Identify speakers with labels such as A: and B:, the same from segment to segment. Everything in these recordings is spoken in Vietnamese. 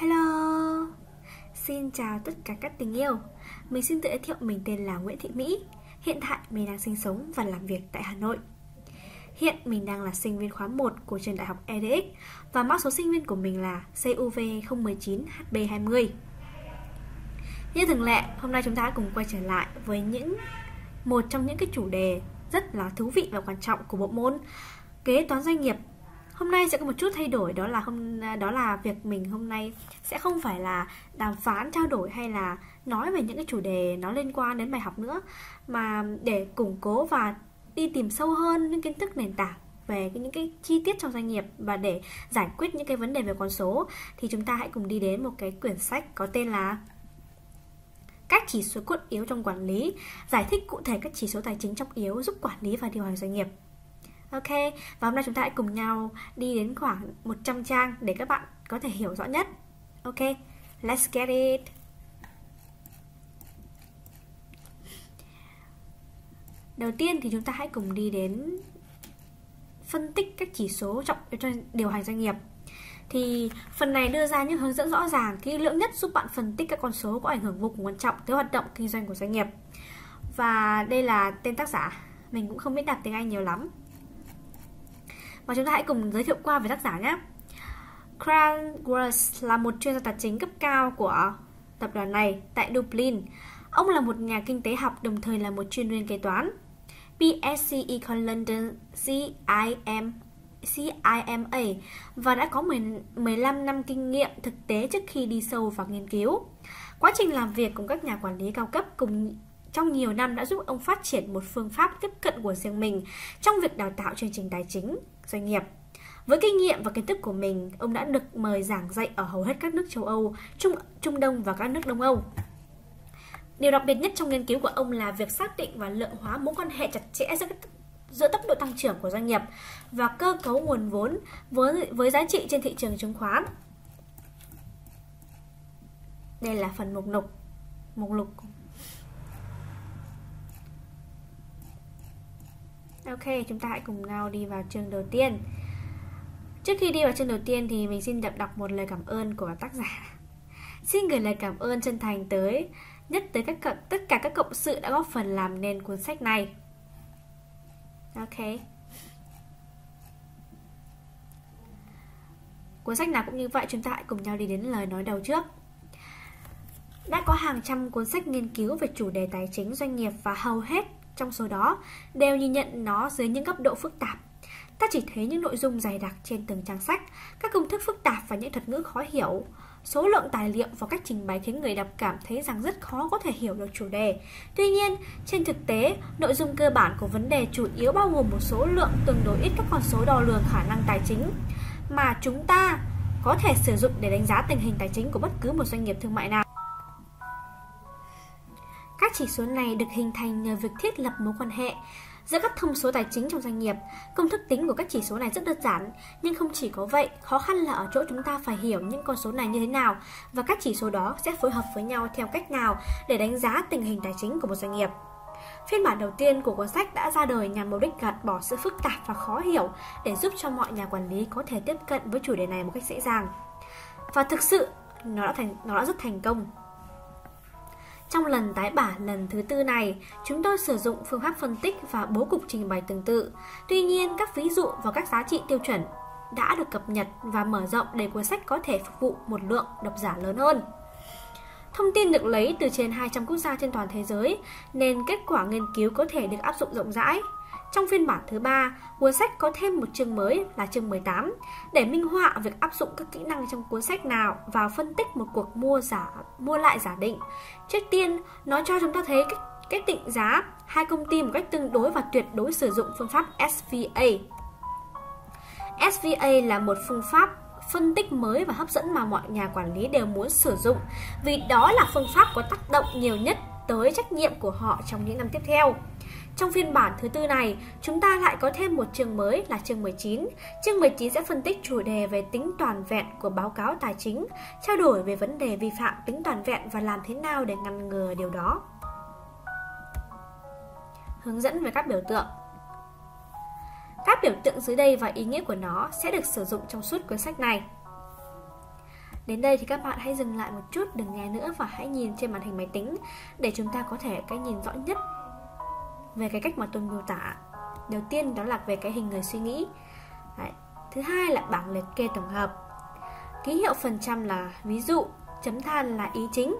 A: Hello. Xin chào tất cả các tình yêu. Mình xin tự giới thiệu mình tên là Nguyễn Thị Mỹ. Hiện tại mình đang sinh sống và làm việc tại Hà Nội. Hiện mình đang là sinh viên khóa 1 của trường đại học EDX Và mã số sinh viên của mình là CUV019HB20 Như thường lệ, hôm nay chúng ta cùng quay trở lại với những một trong những cái chủ đề rất là thú vị và quan trọng của bộ môn kế toán doanh nghiệp hôm nay sẽ có một chút thay đổi đó là hôm đó là việc mình hôm nay sẽ không phải là đàm phán trao đổi hay là nói về những cái chủ đề nó liên quan đến bài học nữa mà để củng cố và đi tìm sâu hơn những kiến thức nền tảng về những cái chi tiết trong doanh nghiệp và để giải quyết những cái vấn đề về con số thì chúng ta hãy cùng đi đến một cái quyển sách có tên là các chỉ số cốt yếu trong quản lý, giải thích cụ thể các chỉ số tài chính trọng yếu giúp quản lý và điều hành doanh nghiệp. Ok, và hôm nay chúng ta hãy cùng nhau đi đến khoảng 100 trang để các bạn có thể hiểu rõ nhất. Ok, let's get it. Đầu tiên thì chúng ta hãy cùng đi đến phân tích các chỉ số trọng cho điều hành doanh nghiệp. Thì phần này đưa ra những hướng dẫn rõ ràng, kỹ lưỡng nhất giúp bạn phân tích các con số có ảnh hưởng vô cùng quan trọng tới hoạt động kinh doanh của doanh nghiệp. Và đây là tên tác giả, mình cũng không biết đọc tiếng Anh nhiều lắm. Và chúng ta hãy cùng giới thiệu qua về tác giả nhé. Cran Gross là một chuyên gia tài chính cấp cao của tập đoàn này tại Dublin. Ông là một nhà kinh tế học đồng thời là một chuyên viên kế toán. PSC Econ London CIM CIMA và đã có 10, 15 năm kinh nghiệm thực tế trước khi đi sâu vào nghiên cứu. Quá trình làm việc cùng các nhà quản lý cao cấp cùng trong nhiều năm đã giúp ông phát triển một phương pháp tiếp cận của riêng mình trong việc đào tạo chương trình tài chính doanh nghiệp. Với kinh nghiệm và kiến thức của mình, ông đã được mời giảng dạy ở hầu hết các nước châu Âu, Trung, Trung Đông và các nước Đông Âu. Điều đặc biệt nhất trong nghiên cứu của ông là việc xác định và lượng hóa mối quan hệ chặt chẽ giữa, giữa tốc độ tăng trưởng của doanh nghiệp và cơ cấu nguồn vốn với, với giá trị trên thị trường chứng khoán. Đây là phần mục lục. Mục lục Ok, chúng ta hãy cùng nhau đi vào chương đầu tiên. Trước khi đi vào chương đầu tiên thì mình xin đọc đọc một lời cảm ơn của tác giả. Xin gửi lời cảm ơn chân thành tới nhất tới các tất cả các cộng sự đã góp phần làm nên cuốn sách này. Ok. Cuốn sách nào cũng như vậy, chúng ta hãy cùng nhau đi đến lời nói đầu trước. Đã có hàng trăm cuốn sách nghiên cứu về chủ đề tài chính doanh nghiệp và hầu hết trong số đó đều nhìn nhận nó dưới những góc độ phức tạp. Ta chỉ thấy những nội dung dày đặc trên từng trang sách, các công thức phức tạp và những thuật ngữ khó hiểu. Số lượng tài liệu và cách trình bày khiến người đọc cảm thấy rằng rất khó có thể hiểu được chủ đề. Tuy nhiên, trên thực tế, nội dung cơ bản của vấn đề chủ yếu bao gồm một số lượng tương đối ít các con số đo lường khả năng tài chính mà chúng ta có thể sử dụng để đánh giá tình hình tài chính của bất cứ một doanh nghiệp thương mại nào. Các chỉ số này được hình thành nhờ việc thiết lập mối quan hệ giữa các thông số tài chính trong doanh nghiệp. Công thức tính của các chỉ số này rất đơn giản, nhưng không chỉ có vậy, khó khăn là ở chỗ chúng ta phải hiểu những con số này như thế nào và các chỉ số đó sẽ phối hợp với nhau theo cách nào để đánh giá tình hình tài chính của một doanh nghiệp. Phiên bản đầu tiên của cuốn sách đã ra đời nhằm mục đích gạt bỏ sự phức tạp và khó hiểu để giúp cho mọi nhà quản lý có thể tiếp cận với chủ đề này một cách dễ dàng. Và thực sự, nó đã thành nó đã rất thành công. Trong lần tái bản lần thứ tư này, chúng tôi sử dụng phương pháp phân tích và bố cục trình bày tương tự. Tuy nhiên, các ví dụ và các giá trị tiêu chuẩn đã được cập nhật và mở rộng để cuốn sách có thể phục vụ một lượng độc giả lớn hơn. Thông tin được lấy từ trên 200 quốc gia trên toàn thế giới, nên kết quả nghiên cứu có thể được áp dụng rộng rãi. Trong phiên bản thứ ba, cuốn sách có thêm một chương mới là chương 18 để minh họa việc áp dụng các kỹ năng trong cuốn sách nào vào phân tích một cuộc mua giả mua lại giả định. Trước tiên, nó cho chúng ta thấy cách cách định giá hai công ty một cách tương đối và tuyệt đối sử dụng phương pháp SVA. SVA là một phương pháp phân tích mới và hấp dẫn mà mọi nhà quản lý đều muốn sử dụng vì đó là phương pháp có tác động nhiều nhất tới trách nhiệm của họ trong những năm tiếp theo. Trong phiên bản thứ tư này, chúng ta lại có thêm một chương mới là chương 19. Chương 19 sẽ phân tích chủ đề về tính toàn vẹn của báo cáo tài chính, trao đổi về vấn đề vi phạm tính toàn vẹn và làm thế nào để ngăn ngừa điều đó. Hướng dẫn về các biểu tượng các biểu tượng dưới đây và ý nghĩa của nó sẽ được sử dụng trong suốt cuốn sách này. Đến đây thì các bạn hãy dừng lại một chút, đừng nghe nữa và hãy nhìn trên màn hình máy tính để chúng ta có thể cái nhìn rõ nhất về cái cách mà tôi miêu tả. Đầu tiên đó là về cái hình người suy nghĩ. Đấy. Thứ hai là bảng liệt kê tổng hợp. Ký hiệu phần trăm là ví dụ, chấm than là ý chính.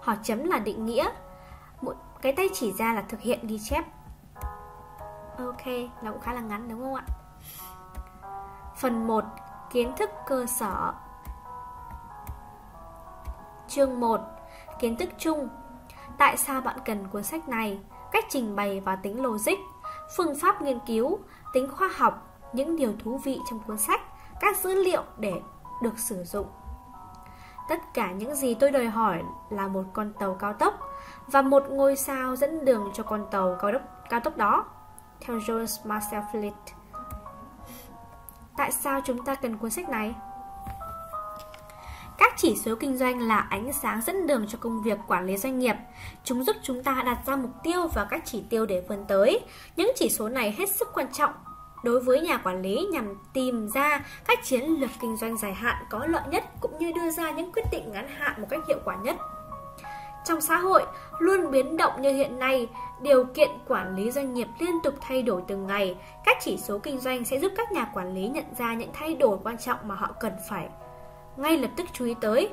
A: Hỏi chấm là định nghĩa. Một cái tay chỉ ra là thực hiện ghi chép. Ok, là cũng khá là ngắn đúng không ạ? Phần 1 Kiến thức cơ sở Chương 1 Kiến thức chung Tại sao bạn cần cuốn sách này? Cách trình bày và tính logic Phương pháp nghiên cứu Tính khoa học Những điều thú vị trong cuốn sách Các dữ liệu để được sử dụng Tất cả những gì tôi đòi hỏi là một con tàu cao tốc và một ngôi sao dẫn đường cho con tàu cao tốc, cao tốc đó. Theo Jones Marcel Fleet. Tại sao chúng ta cần cuốn sách này? Các chỉ số kinh doanh là ánh sáng dẫn đường cho công việc quản lý doanh nghiệp. Chúng giúp chúng ta đặt ra mục tiêu và các chỉ tiêu để vươn tới. Những chỉ số này hết sức quan trọng đối với nhà quản lý nhằm tìm ra các chiến lược kinh doanh dài hạn có lợi nhất cũng như đưa ra những quyết định ngắn hạn một cách hiệu quả nhất. Trong xã hội luôn biến động như hiện nay, điều kiện quản lý doanh nghiệp liên tục thay đổi từng ngày. Các chỉ số kinh doanh sẽ giúp các nhà quản lý nhận ra những thay đổi quan trọng mà họ cần phải ngay lập tức chú ý tới.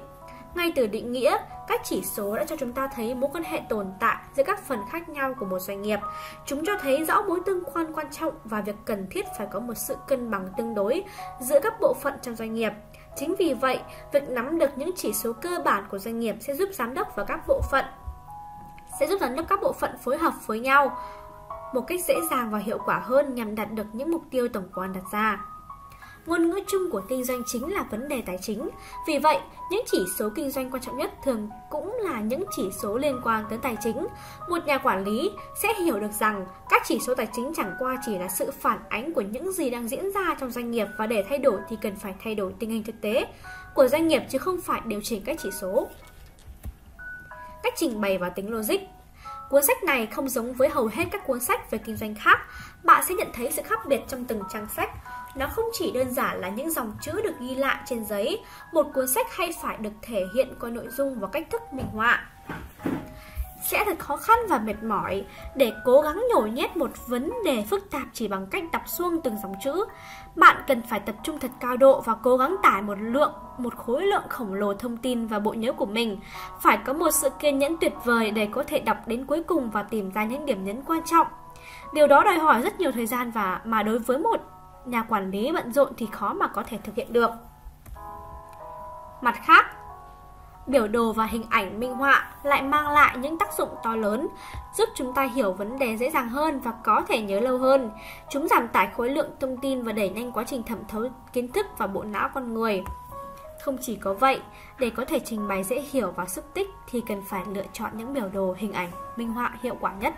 A: Ngay từ định nghĩa, các chỉ số đã cho chúng ta thấy mối quan hệ tồn tại giữa các phần khác nhau của một doanh nghiệp. Chúng cho thấy rõ mối tương quan quan trọng và việc cần thiết phải có một sự cân bằng tương đối giữa các bộ phận trong doanh nghiệp. Chính vì vậy, việc nắm được những chỉ số cơ bản của doanh nghiệp sẽ giúp giám đốc và các bộ phận sẽ giúp giám đốc các bộ phận phối hợp với nhau một cách dễ dàng và hiệu quả hơn nhằm đạt được những mục tiêu tổng quan đặt ra. Ngôn ngữ chung của kinh doanh chính là vấn đề tài chính. Vì vậy, những chỉ số kinh doanh quan trọng nhất thường cũng là những chỉ số liên quan tới tài chính. Một nhà quản lý sẽ hiểu được rằng các chỉ số tài chính chẳng qua chỉ là sự phản ánh của những gì đang diễn ra trong doanh nghiệp và để thay đổi thì cần phải thay đổi tình hình thực tế của doanh nghiệp chứ không phải điều chỉnh các chỉ số. Cách trình bày và tính logic Cuốn sách này không giống với hầu hết các cuốn sách về kinh doanh khác. Bạn sẽ nhận thấy sự khác biệt trong từng trang sách. Nó không chỉ đơn giản là những dòng chữ được ghi lại trên giấy, một cuốn sách hay phải được thể hiện qua nội dung và cách thức minh họa. Sẽ thật khó khăn và mệt mỏi để cố gắng nhồi nhét một vấn đề phức tạp chỉ bằng cách đọc xuông từng dòng chữ. Bạn cần phải tập trung thật cao độ và cố gắng tải một lượng, một khối lượng khổng lồ thông tin vào bộ nhớ của mình. Phải có một sự kiên nhẫn tuyệt vời để có thể đọc đến cuối cùng và tìm ra những điểm nhấn quan trọng. Điều đó đòi hỏi rất nhiều thời gian và mà đối với một nhà quản lý bận rộn thì khó mà có thể thực hiện được. Mặt khác, biểu đồ và hình ảnh minh họa lại mang lại những tác dụng to lớn, giúp chúng ta hiểu vấn đề dễ dàng hơn và có thể nhớ lâu hơn. Chúng giảm tải khối lượng thông tin và đẩy nhanh quá trình thẩm thấu kiến thức vào bộ não con người. Không chỉ có vậy, để có thể trình bày dễ hiểu và xúc tích thì cần phải lựa chọn những biểu đồ hình ảnh minh họa hiệu quả nhất.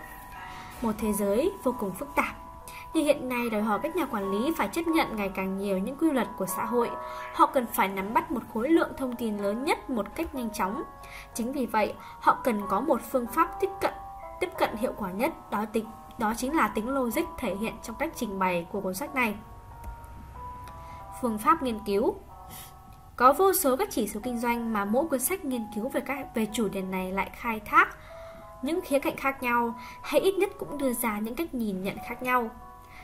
A: Một thế giới vô cùng phức tạp như hiện nay đòi hỏi các nhà quản lý phải chấp nhận ngày càng nhiều những quy luật của xã hội. Họ cần phải nắm bắt một khối lượng thông tin lớn nhất một cách nhanh chóng. Chính vì vậy, họ cần có một phương pháp tiếp cận tiếp cận hiệu quả nhất, đó tính đó chính là tính logic thể hiện trong cách trình bày của cuốn sách này. Phương pháp nghiên cứu Có vô số các chỉ số kinh doanh mà mỗi cuốn sách nghiên cứu về các về chủ đề này lại khai thác những khía cạnh khác nhau hay ít nhất cũng đưa ra những cách nhìn nhận khác nhau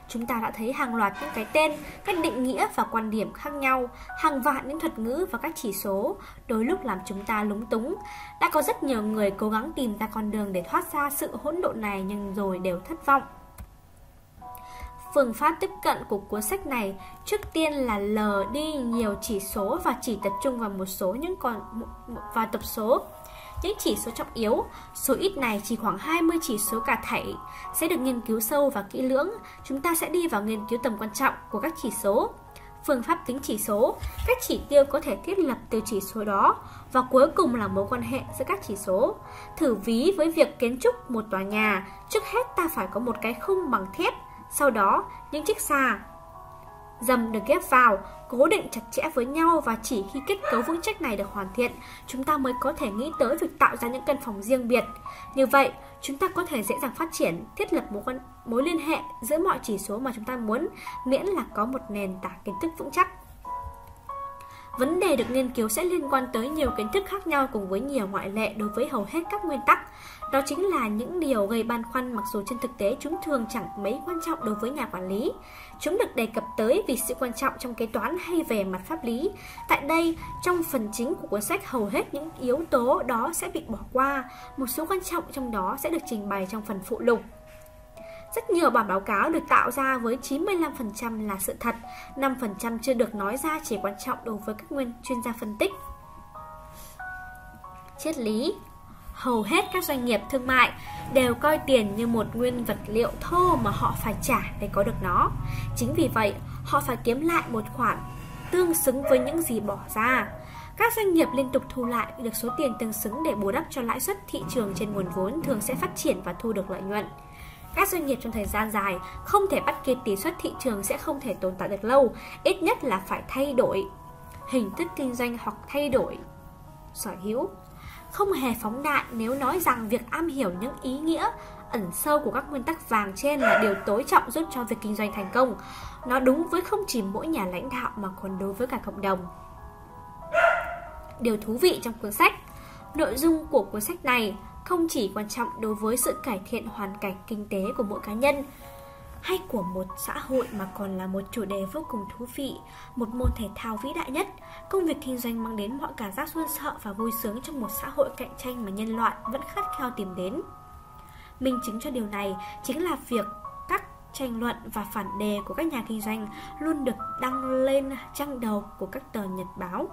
A: chúng ta đã thấy hàng loạt những cái tên, cách định nghĩa và quan điểm khác nhau, hàng vạn những thuật ngữ và các chỉ số, đôi lúc làm chúng ta lúng túng. Đã có rất nhiều người cố gắng tìm ra con đường để thoát ra sự hỗn độn này nhưng rồi đều thất vọng. Phương pháp tiếp cận của cuốn sách này trước tiên là lờ đi nhiều chỉ số và chỉ tập trung vào một số những con và tập số những chỉ số trọng yếu, số ít này chỉ khoảng 20 chỉ số cả thảy, sẽ được nghiên cứu sâu và kỹ lưỡng. Chúng ta sẽ đi vào nghiên cứu tầm quan trọng của các chỉ số. Phương pháp tính chỉ số, các chỉ tiêu có thể thiết lập từ chỉ số đó và cuối cùng là mối quan hệ giữa các chỉ số. Thử ví với việc kiến trúc một tòa nhà, trước hết ta phải có một cái khung bằng thép, sau đó những chiếc xà dầm được ghép vào cố định chặt chẽ với nhau và chỉ khi kết cấu vững chắc này được hoàn thiện, chúng ta mới có thể nghĩ tới việc tạo ra những căn phòng riêng biệt. Như vậy, chúng ta có thể dễ dàng phát triển, thiết lập mối quan mối liên hệ giữa mọi chỉ số mà chúng ta muốn, miễn là có một nền tảng kiến thức vững chắc. Vấn đề được nghiên cứu sẽ liên quan tới nhiều kiến thức khác nhau cùng với nhiều ngoại lệ đối với hầu hết các nguyên tắc. Đó chính là những điều gây băn khoăn mặc dù trên thực tế chúng thường chẳng mấy quan trọng đối với nhà quản lý. Chúng được đề cập tới vì sự quan trọng trong kế toán hay về mặt pháp lý. Tại đây, trong phần chính của cuốn sách hầu hết những yếu tố đó sẽ bị bỏ qua, một số quan trọng trong đó sẽ được trình bày trong phần phụ lục. Rất nhiều bản báo cáo được tạo ra với 95% là sự thật, 5% chưa được nói ra chỉ quan trọng đối với các nguyên chuyên gia phân tích. Triết lý Hầu hết các doanh nghiệp thương mại đều coi tiền như một nguyên vật liệu thô mà họ phải trả để có được nó. Chính vì vậy, họ phải kiếm lại một khoản tương xứng với những gì bỏ ra. Các doanh nghiệp liên tục thu lại được số tiền tương xứng để bù đắp cho lãi suất thị trường trên nguồn vốn thường sẽ phát triển và thu được lợi nhuận. Các doanh nghiệp trong thời gian dài không thể bắt kịp tỷ suất thị trường sẽ không thể tồn tại được lâu, ít nhất là phải thay đổi hình thức kinh doanh hoặc thay đổi sở hữu. Không hề phóng đại nếu nói rằng việc am hiểu những ý nghĩa ẩn sâu của các nguyên tắc vàng trên là điều tối trọng giúp cho việc kinh doanh thành công. Nó đúng với không chỉ mỗi nhà lãnh đạo mà còn đối với cả cộng đồng. Điều thú vị trong cuốn sách Nội dung của cuốn sách này không chỉ quan trọng đối với sự cải thiện hoàn cảnh kinh tế của mỗi cá nhân hay của một xã hội mà còn là một chủ đề vô cùng thú vị, một môn thể thao vĩ đại nhất. Công việc kinh doanh mang đến mọi cảm giác xuân sợ và vui sướng trong một xã hội cạnh tranh mà nhân loại vẫn khát khao tìm đến. Minh chứng cho điều này chính là việc các tranh luận và phản đề của các nhà kinh doanh luôn được đăng lên trang đầu của các tờ nhật báo.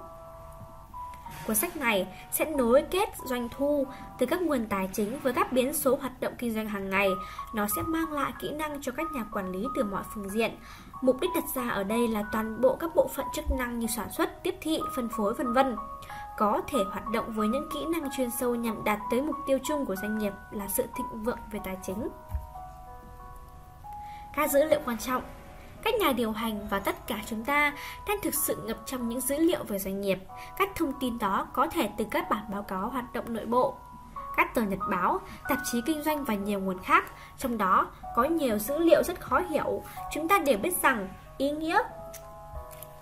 A: Cuốn sách này sẽ nối kết doanh thu từ các nguồn tài chính với các biến số hoạt động kinh doanh hàng ngày. Nó sẽ mang lại kỹ năng cho các nhà quản lý từ mọi phương diện. Mục đích đặt ra ở đây là toàn bộ các bộ phận chức năng như sản xuất, tiếp thị, phân phối vân vân có thể hoạt động với những kỹ năng chuyên sâu nhằm đạt tới mục tiêu chung của doanh nghiệp là sự thịnh vượng về tài chính. Các dữ liệu quan trọng các nhà điều hành và tất cả chúng ta đang thực sự ngập trong những dữ liệu về doanh nghiệp. Các thông tin đó có thể từ các bản báo cáo hoạt động nội bộ, các tờ nhật báo, tạp chí kinh doanh và nhiều nguồn khác. Trong đó có nhiều dữ liệu rất khó hiểu. Chúng ta đều biết rằng ý nghĩa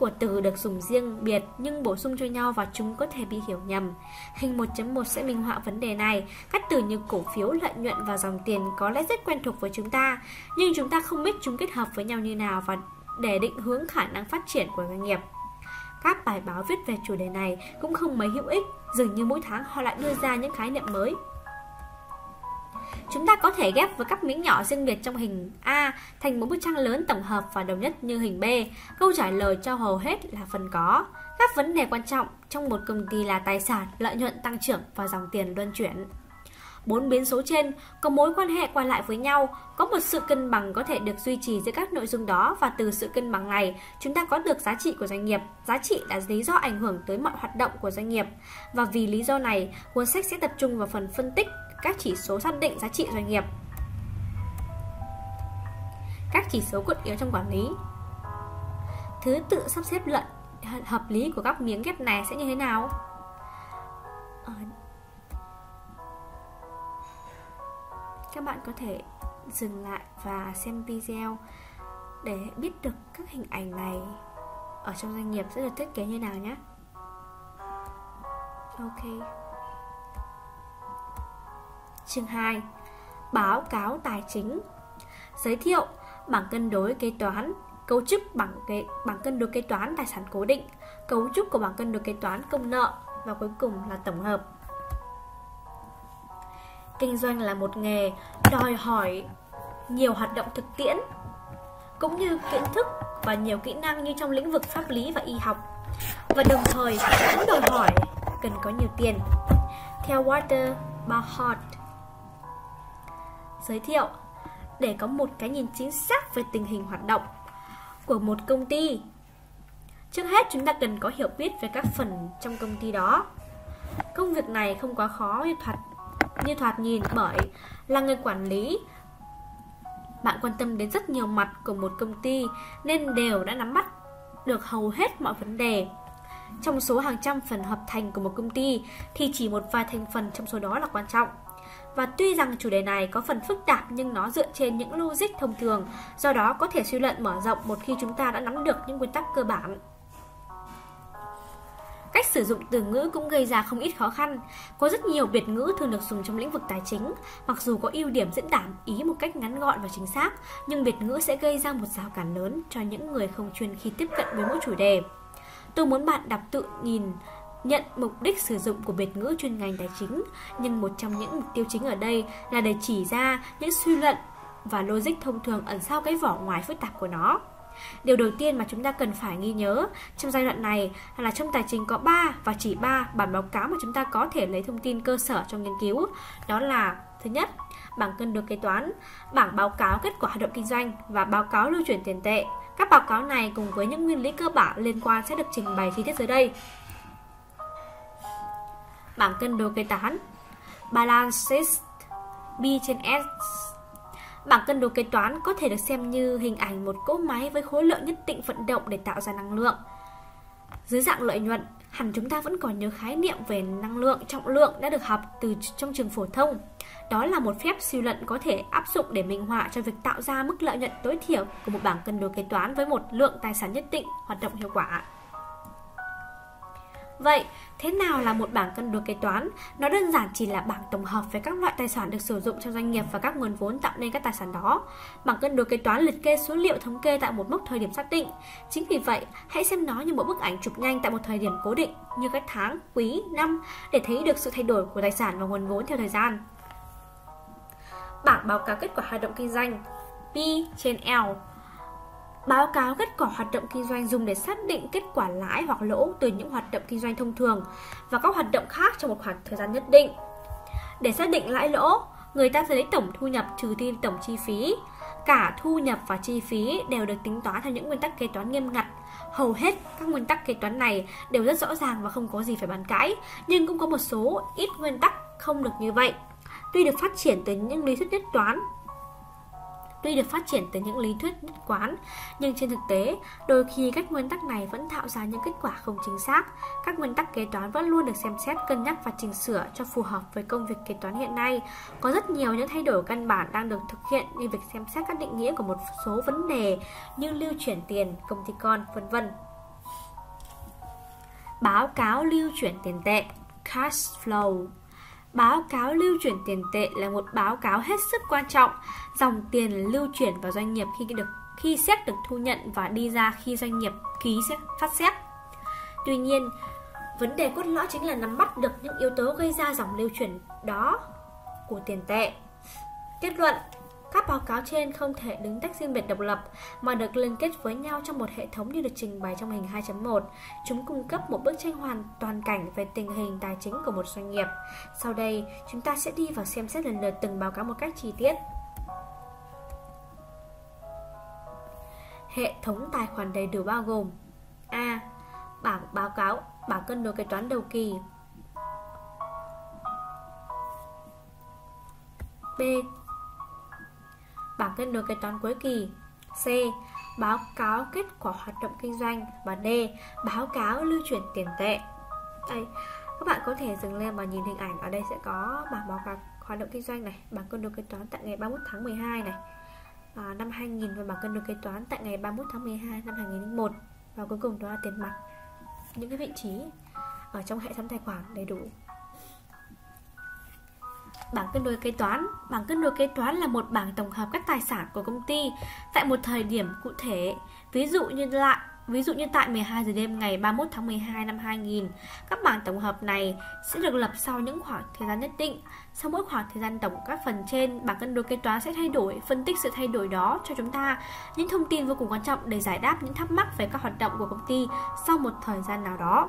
A: của từ được dùng riêng biệt nhưng bổ sung cho nhau và chúng có thể bị hiểu nhầm. Hình 1.1 sẽ minh họa vấn đề này. Các từ như cổ phiếu, lợi nhuận và dòng tiền có lẽ rất quen thuộc với chúng ta, nhưng chúng ta không biết chúng kết hợp với nhau như nào và để định hướng khả năng phát triển của doanh nghiệp. Các bài báo viết về chủ đề này cũng không mấy hữu ích, dường như mỗi tháng họ lại đưa ra những khái niệm mới. Chúng ta có thể ghép với các miếng nhỏ riêng biệt trong hình A thành một bức tranh lớn tổng hợp và đồng nhất như hình B. Câu trả lời cho hầu hết là phần có. Các vấn đề quan trọng trong một công ty là tài sản, lợi nhuận tăng trưởng và dòng tiền luân chuyển. Bốn biến số trên có mối quan hệ qua lại với nhau, có một sự cân bằng có thể được duy trì giữa các nội dung đó và từ sự cân bằng này, chúng ta có được giá trị của doanh nghiệp. Giá trị là lý do ảnh hưởng tới mọi hoạt động của doanh nghiệp. Và vì lý do này, cuốn sách sẽ tập trung vào phần phân tích các chỉ số xác định giá trị doanh nghiệp. Các chỉ số cốt yếu trong quản lý. Thứ tự sắp xếp lận hợp lý của các miếng ghép này sẽ như thế nào? Ờ. Các bạn có thể dừng lại và xem video để biết được các hình ảnh này ở trong doanh nghiệp sẽ được thiết kế như nào nhé. Ok. Chương 2 Báo cáo tài chính Giới thiệu bảng cân đối kế toán Cấu trúc bảng, kế, bảng cân đối kế toán tài sản cố định Cấu trúc của bảng cân đối kế toán công nợ Và cuối cùng là tổng hợp Kinh doanh là một nghề đòi hỏi nhiều hoạt động thực tiễn cũng như kiến thức và nhiều kỹ năng như trong lĩnh vực pháp lý và y học và đồng thời cũng đòi hỏi cần có nhiều tiền. Theo Walter Bahart, giới thiệu để có một cái nhìn chính xác về tình hình hoạt động của một công ty. Trước hết chúng ta cần có hiểu biết về các phần trong công ty đó. Công việc này không quá khó như thoạt, như thoạt nhìn bởi là người quản lý bạn quan tâm đến rất nhiều mặt của một công ty nên đều đã nắm bắt được hầu hết mọi vấn đề. Trong số hàng trăm phần hợp thành của một công ty thì chỉ một vài thành phần trong số đó là quan trọng. Và tuy rằng chủ đề này có phần phức tạp nhưng nó dựa trên những logic thông thường, do đó có thể suy luận mở rộng một khi chúng ta đã nắm được những nguyên tắc cơ bản. cách sử dụng từ ngữ cũng gây ra không ít khó khăn. Có rất nhiều biệt ngữ thường được dùng trong lĩnh vực tài chính, mặc dù có ưu điểm diễn tả ý một cách ngắn gọn và chính xác, nhưng biệt ngữ sẽ gây ra một rào cản lớn cho những người không chuyên khi tiếp cận với mỗi chủ đề. Tôi muốn bạn đọc tự nhìn nhận mục đích sử dụng của biệt ngữ chuyên ngành tài chính, nhưng một trong những mục tiêu chính ở đây là để chỉ ra những suy luận và logic thông thường ẩn sau cái vỏ ngoài phức tạp của nó. Điều đầu tiên mà chúng ta cần phải ghi nhớ trong giai đoạn này là trong tài chính có 3 và chỉ 3 bản báo cáo mà chúng ta có thể lấy thông tin cơ sở trong nghiên cứu. Đó là thứ nhất, bảng cân đối kế toán, bảng báo cáo kết quả hoạt động kinh doanh và báo cáo lưu chuyển tiền tệ. Các báo cáo này cùng với những nguyên lý cơ bản liên quan sẽ được trình bày chi tiết dưới đây. Bảng cân đối kế toán Balance sheet B trên S Bảng cân đối kế toán có thể được xem như hình ảnh một cỗ máy với khối lượng nhất định vận động để tạo ra năng lượng. Dưới dạng lợi nhuận, hẳn chúng ta vẫn còn nhớ khái niệm về năng lượng trọng lượng đã được học từ trong trường phổ thông. Đó là một phép suy luận có thể áp dụng để minh họa cho việc tạo ra mức lợi nhuận tối thiểu của một bảng cân đối kế toán với một lượng tài sản nhất định hoạt động hiệu quả. Vậy, thế nào là một bảng cân đối kế toán? Nó đơn giản chỉ là bảng tổng hợp về các loại tài sản được sử dụng trong doanh nghiệp và các nguồn vốn tạo nên các tài sản đó. Bảng cân đối kế toán liệt kê số liệu thống kê tại một mốc thời điểm xác định. Chính vì vậy, hãy xem nó như một bức ảnh chụp nhanh tại một thời điểm cố định như các tháng, quý, năm để thấy được sự thay đổi của tài sản và nguồn vốn theo thời gian. Bảng báo cáo kết quả hoạt động kinh doanh P trên L Báo cáo kết quả hoạt động kinh doanh dùng để xác định kết quả lãi hoặc lỗ từ những hoạt động kinh doanh thông thường và các hoạt động khác trong một khoảng thời gian nhất định. Để xác định lãi lỗ, người ta sẽ lấy tổng thu nhập trừ đi tổng chi phí. Cả thu nhập và chi phí đều được tính toán theo những nguyên tắc kế toán nghiêm ngặt. Hầu hết các nguyên tắc kế toán này đều rất rõ ràng và không có gì phải bàn cãi, nhưng cũng có một số ít nguyên tắc không được như vậy. Tuy được phát triển từ những lý thuyết nhất toán Tuy được phát triển từ những lý thuyết nhất quán, nhưng trên thực tế, đôi khi các nguyên tắc này vẫn tạo ra những kết quả không chính xác. Các nguyên tắc kế toán vẫn luôn được xem xét, cân nhắc và chỉnh sửa cho phù hợp với công việc kế toán hiện nay. Có rất nhiều những thay đổi căn bản đang được thực hiện như việc xem xét các định nghĩa của một số vấn đề như lưu chuyển tiền, công ty con, vân vân. Báo cáo lưu chuyển tiền tệ cash flow Báo cáo lưu chuyển tiền tệ là một báo cáo hết sức quan trọng. Dòng tiền lưu chuyển vào doanh nghiệp khi được khi xét được thu nhận và đi ra khi doanh nghiệp ký xét, phát xét. Tuy nhiên, vấn đề cốt lõi chính là nắm bắt được những yếu tố gây ra dòng lưu chuyển đó của tiền tệ. Kết luận, các báo cáo trên không thể đứng tách riêng biệt độc lập mà được liên kết với nhau trong một hệ thống như được trình bày trong hình 2.1. Chúng cung cấp một bức tranh hoàn toàn cảnh về tình hình tài chính của một doanh nghiệp. Sau đây, chúng ta sẽ đi vào xem xét lần lượt từng báo cáo một cách chi tiết. Hệ thống tài khoản đầy đủ bao gồm A. Bảng báo cáo, bảng cân đối kế toán đầu kỳ B bảng cân đối kế toán cuối kỳ. C. Báo cáo kết quả hoạt động kinh doanh. Và D. Báo cáo lưu chuyển tiền tệ. Đây, các bạn có thể dừng lên và nhìn hình ảnh. Ở đây sẽ có bảng báo cáo hoạt động kinh doanh này. Bảng cân đối kế toán tại ngày 31 tháng 12 này. À, Năm 2000 và bảng cân đối kế toán tại ngày 31 tháng 12 năm 2001 Và cuối cùng đó là tiền mặt. Những cái vị trí ở trong hệ thống tài khoản đầy đủ. Bảng cân đối kế toán Bảng cân đối kế toán là một bảng tổng hợp các tài sản của công ty tại một thời điểm cụ thể. Ví dụ như lại Ví dụ như tại 12 giờ đêm ngày 31 tháng 12 năm 2000, các bảng tổng hợp này sẽ được lập sau những khoảng thời gian nhất định. Sau mỗi khoảng thời gian tổng các phần trên, bảng cân đối kế toán sẽ thay đổi, phân tích sự thay đổi đó cho chúng ta những thông tin vô cùng quan trọng để giải đáp những thắc mắc về các hoạt động của công ty sau một thời gian nào đó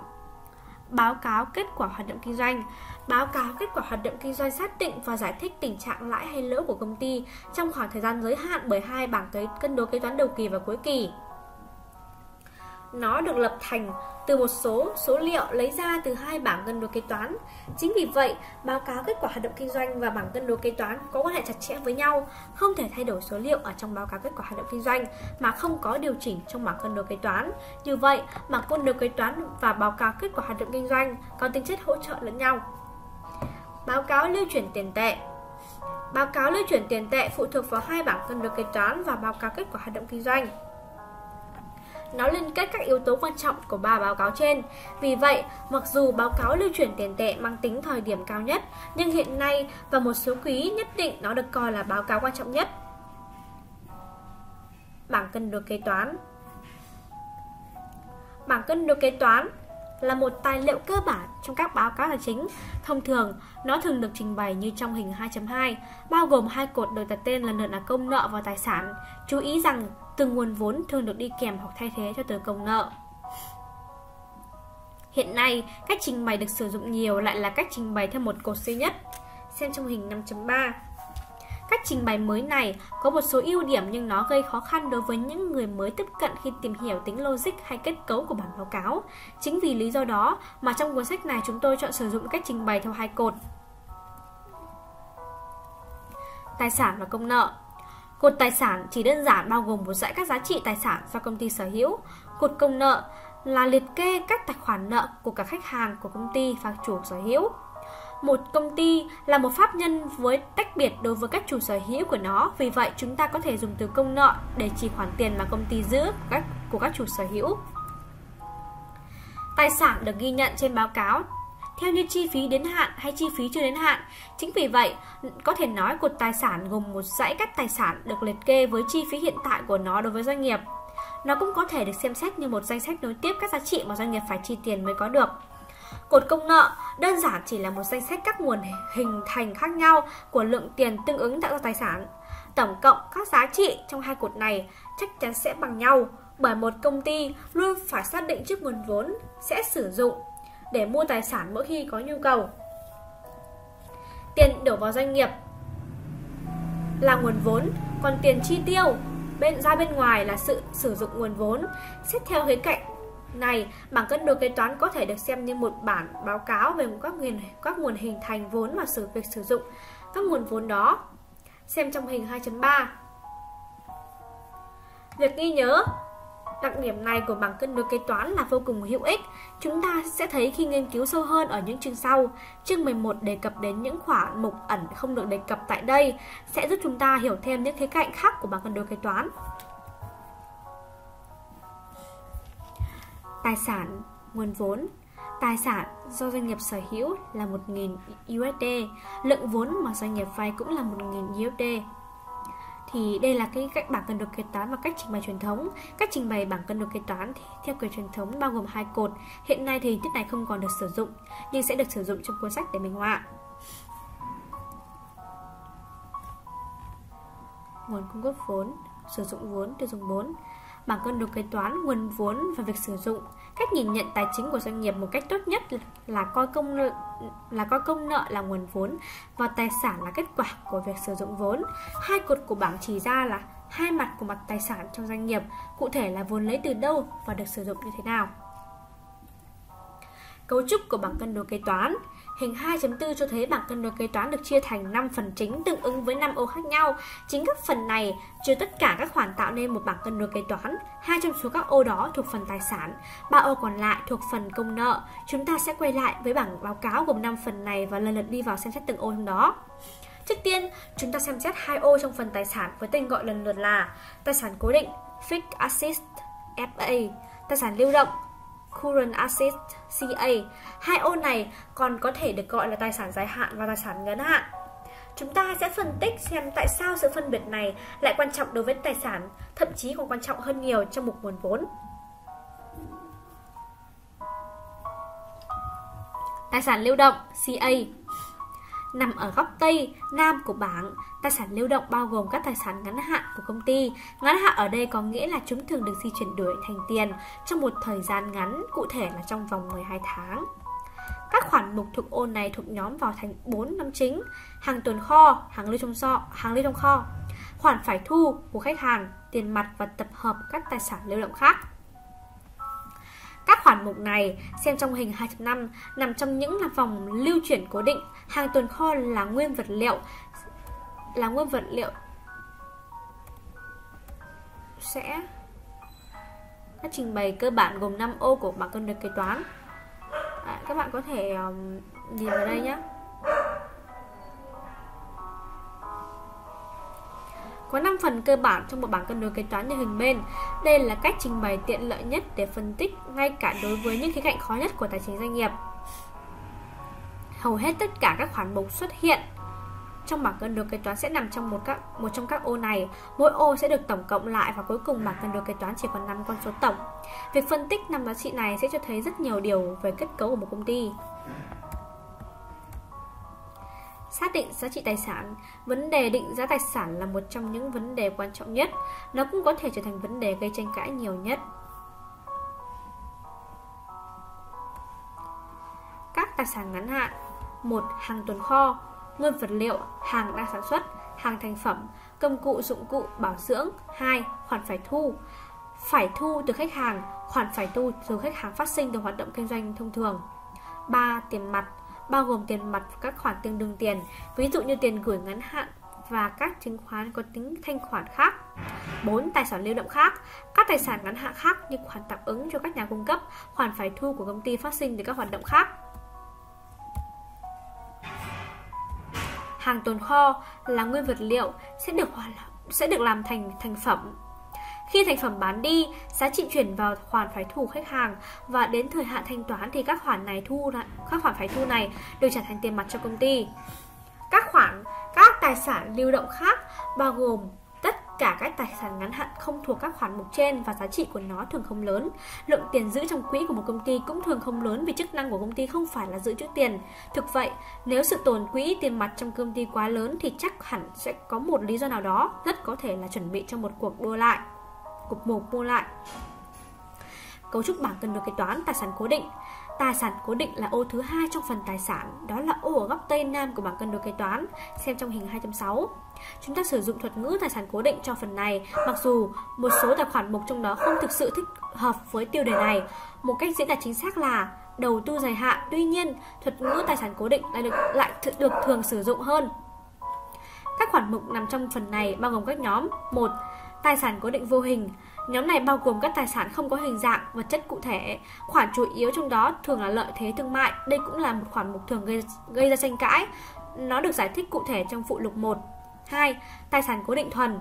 A: báo cáo kết quả hoạt động kinh doanh. Báo cáo kết quả hoạt động kinh doanh xác định và giải thích tình trạng lãi hay lỗ của công ty trong khoảng thời gian giới hạn bởi hai bảng cân đối kế toán đầu kỳ và cuối kỳ. Nó được lập thành từ một số số liệu lấy ra từ hai bảng cân đối kế toán. Chính vì vậy, báo cáo kết quả hoạt động kinh doanh và bảng cân đối kế toán có quan hệ chặt chẽ với nhau, không thể thay đổi số liệu ở trong báo cáo kết quả hoạt động kinh doanh mà không có điều chỉnh trong bảng cân đối kế toán. Như vậy, bảng cân đối kế toán và báo cáo kết quả hoạt động kinh doanh có tính chất hỗ trợ lẫn nhau. Báo cáo lưu chuyển tiền tệ Báo cáo lưu chuyển tiền tệ phụ thuộc vào hai bảng cân đối kế toán và báo cáo kết quả hoạt động kinh doanh nó liên kết các yếu tố quan trọng của ba báo cáo trên. Vì vậy, mặc dù báo cáo lưu chuyển tiền tệ mang tính thời điểm cao nhất, nhưng hiện nay và một số quý nhất định nó được coi là báo cáo quan trọng nhất. Bảng cân đối kế toán Bảng cân đối kế toán là một tài liệu cơ bản trong các báo cáo tài chính. Thông thường, nó thường được trình bày như trong hình 2.2, bao gồm hai cột được đặt tên lần lượt là công nợ và tài sản. Chú ý rằng từng nguồn vốn thường được đi kèm hoặc thay thế cho từ công nợ. Hiện nay, cách trình bày được sử dụng nhiều lại là cách trình bày theo một cột duy nhất. Xem trong hình 5.3. Cách trình bày mới này có một số ưu điểm nhưng nó gây khó khăn đối với những người mới tiếp cận khi tìm hiểu tính logic hay kết cấu của bản báo cáo. Chính vì lý do đó mà trong cuốn sách này chúng tôi chọn sử dụng cách trình bày theo hai cột. Tài sản và công nợ Cột tài sản chỉ đơn giản bao gồm một dãy các giá trị tài sản do công ty sở hữu. Cột công nợ là liệt kê các tài khoản nợ của các khách hàng của công ty và chủ sở hữu. Một công ty là một pháp nhân với tách biệt đối với các chủ sở hữu của nó, vì vậy chúng ta có thể dùng từ công nợ để chỉ khoản tiền mà công ty giữ của các, của các chủ sở hữu. Tài sản được ghi nhận trên báo cáo theo như chi phí đến hạn hay chi phí chưa đến hạn. Chính vì vậy, có thể nói cột tài sản gồm một dãy các tài sản được liệt kê với chi phí hiện tại của nó đối với doanh nghiệp. Nó cũng có thể được xem xét như một danh sách nối tiếp các giá trị mà doanh nghiệp phải chi tiền mới có được. Cột công nợ đơn giản chỉ là một danh sách các nguồn hình thành khác nhau của lượng tiền tương ứng tạo ra tài sản. Tổng cộng các giá trị trong hai cột này chắc chắn sẽ bằng nhau bởi một công ty luôn phải xác định trước nguồn vốn sẽ sử dụng để mua tài sản mỗi khi có nhu cầu. Tiền đổ vào doanh nghiệp là nguồn vốn, còn tiền chi tiêu bên ra bên ngoài là sự sử dụng nguồn vốn. Xét theo khía cạnh này, bảng cân đối kế toán có thể được xem như một bản báo cáo về các nguồn các nguồn hình thành vốn và sự việc sử dụng các nguồn vốn đó. Xem trong hình 2.3. Việc ghi nhớ Đặc điểm này của bảng cân đối kế toán là vô cùng hữu ích. Chúng ta sẽ thấy khi nghiên cứu sâu hơn ở những chương sau. Chương 11 đề cập đến những khoản mục ẩn không được đề cập tại đây sẽ giúp chúng ta hiểu thêm những khía cạnh khác của bảng cân đối kế toán. Tài sản, nguồn vốn Tài sản do doanh nghiệp sở hữu là 1.000 USD, lượng vốn mà doanh nghiệp vay cũng là 1.000 USD thì đây là cái cách bảng cân đối kế toán và cách trình bày truyền thống. Cách trình bày bảng cân đối kế toán thì theo kiểu truyền thống bao gồm hai cột. Hiện nay thì tiết này không còn được sử dụng, nhưng sẽ được sử dụng trong cuốn sách để minh họa. Nguồn cung cấp vốn, sử dụng vốn tiêu dùng vốn bảng cân đối kế toán, nguồn vốn và việc sử dụng cách nhìn nhận tài chính của doanh nghiệp một cách tốt nhất là coi công là coi công nợ là nguồn vốn và tài sản là kết quả của việc sử dụng vốn. Hai cột của bảng chỉ ra là hai mặt của mặt tài sản trong doanh nghiệp, cụ thể là vốn lấy từ đâu và được sử dụng như thế nào. Cấu trúc của bảng cân đối kế toán. Hình 2.4 cho thấy bảng cân đối kế toán được chia thành 5 phần chính tương ứng với 5 ô khác nhau. Chính các phần này chứa tất cả các khoản tạo nên một bảng cân đối kế toán. Hai trong số các ô đó thuộc phần tài sản, ba ô còn lại thuộc phần công nợ. Chúng ta sẽ quay lại với bảng báo cáo gồm 5 phần này và lần lượt đi vào xem xét từng ô trong đó. Trước tiên, chúng ta xem xét hai ô trong phần tài sản với tên gọi lần lượt là tài sản cố định, Fixed assets FA, tài sản lưu động, Current Assets CA. Hai ô này còn có thể được gọi là tài sản dài hạn và tài sản ngắn hạn. Chúng ta sẽ phân tích xem tại sao sự phân biệt này lại quan trọng đối với tài sản, thậm chí còn quan trọng hơn nhiều trong mục nguồn vốn. Tài sản lưu động CA nằm ở góc Tây, Nam của bảng. Tài sản lưu động bao gồm các tài sản ngắn hạn của công ty. Ngắn hạn ở đây có nghĩa là chúng thường được di chuyển đổi thành tiền trong một thời gian ngắn, cụ thể là trong vòng 12 tháng. Các khoản mục thuộc ô này thuộc nhóm vào thành 4 năm chính: hàng tồn kho, hàng lưu trong kho, hàng lưu trong kho, khoản phải thu của khách hàng, tiền mặt và tập hợp các tài sản lưu động khác. Các khoản mục này xem trong hình 2.5 nằm trong những là vòng lưu chuyển cố định. Hàng tồn kho là nguyên vật liệu là nguyên vật liệu sẽ các trình bày cơ bản gồm 5 ô của bảng cân đối kế toán. À, các bạn có thể um, nhìn vào đây nhé. Có 5 phần cơ bản trong một bảng cân đối kế toán như hình bên. Đây là cách trình bày tiện lợi nhất để phân tích ngay cả đối với những khía cạnh khó nhất của tài chính doanh nghiệp. Hầu hết tất cả các khoản mục xuất hiện trong bảng cân đối kế toán sẽ nằm trong một các, một trong các ô này. Mỗi ô sẽ được tổng cộng lại và cuối cùng bảng cân đối kế toán chỉ còn 5 con số tổng. Việc phân tích năm giá trị này sẽ cho thấy rất nhiều điều về kết cấu của một công ty. Xác định giá trị tài sản. Vấn đề định giá tài sản là một trong những vấn đề quan trọng nhất. Nó cũng có thể trở thành vấn đề gây tranh cãi nhiều nhất. Các tài sản ngắn hạn. Một Hàng tồn kho. Nguyên vật liệu, hàng đang sản xuất, hàng thành phẩm, công cụ dụng cụ bảo dưỡng. 2. Khoản phải thu. Phải thu từ khách hàng Khoản phải thu từ khách hàng phát sinh từ hoạt động kinh doanh thông thường. 3. Tiền mặt bao gồm tiền mặt và các khoản tương đương tiền, ví dụ như tiền gửi ngắn hạn và các chứng khoán có tính thanh khoản khác. 4. Tài sản lưu động khác Các tài sản ngắn hạn khác như khoản tạm ứng cho các nhà cung cấp, khoản phải thu của công ty phát sinh từ các hoạt động khác. Hàng tồn kho là nguyên vật liệu sẽ được sẽ được làm thành thành phẩm khi thành phẩm bán đi, giá trị chuyển vào khoản phải thu khách hàng và đến thời hạn thanh toán thì các khoản này thu các khoản phải thu này được trả thành tiền mặt cho công ty. Các khoản, các tài sản lưu động khác bao gồm tất cả các tài sản ngắn hạn không thuộc các khoản mục trên và giá trị của nó thường không lớn. Lượng tiền giữ trong quỹ của một công ty cũng thường không lớn vì chức năng của công ty không phải là giữ trữ tiền. Thực vậy, nếu sự tồn quỹ tiền mặt trong công ty quá lớn thì chắc hẳn sẽ có một lý do nào đó, rất có thể là chuẩn bị cho một cuộc đua lại cục 1 mua lại Cấu trúc bảng cân đối kế toán tài sản cố định Tài sản cố định là ô thứ hai trong phần tài sản, đó là ô ở góc tây nam của bảng cân đối kế toán, xem trong hình 2.6. Chúng ta sử dụng thuật ngữ tài sản cố định cho phần này, mặc dù một số tài khoản mục trong đó không thực sự thích hợp với tiêu đề này. Một cách diễn đạt chính xác là đầu tư dài hạn, tuy nhiên thuật ngữ tài sản cố định lại được lại được thường sử dụng hơn. Các khoản mục nằm trong phần này bao gồm các nhóm: 1. Tài sản cố định vô hình Nhóm này bao gồm các tài sản không có hình dạng, vật chất cụ thể. Khoản chủ yếu trong đó thường là lợi thế thương mại. Đây cũng là một khoản mục thường gây, gây ra tranh cãi. Nó được giải thích cụ thể trong phụ lục 1. 2. Tài sản cố định thuần